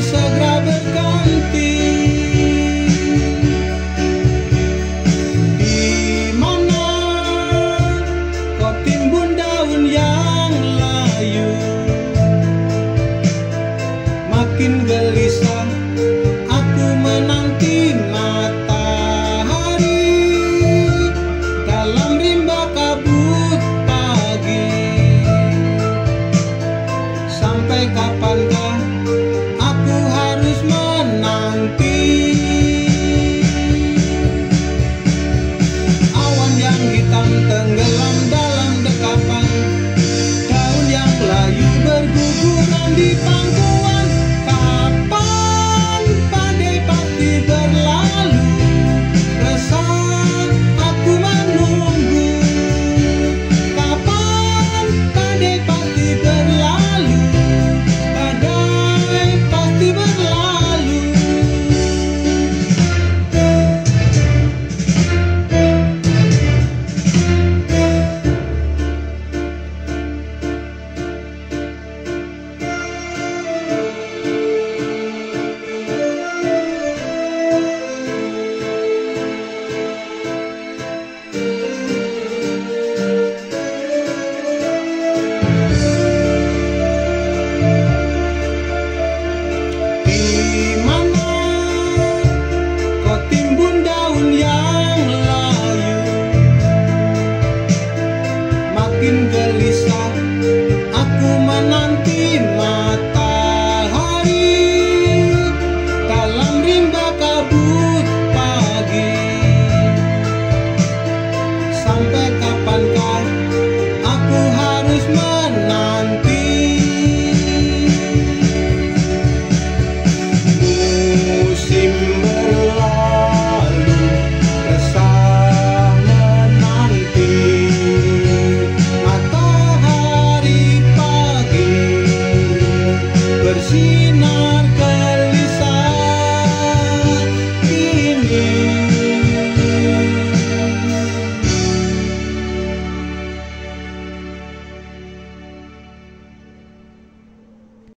so said. aku harus menang.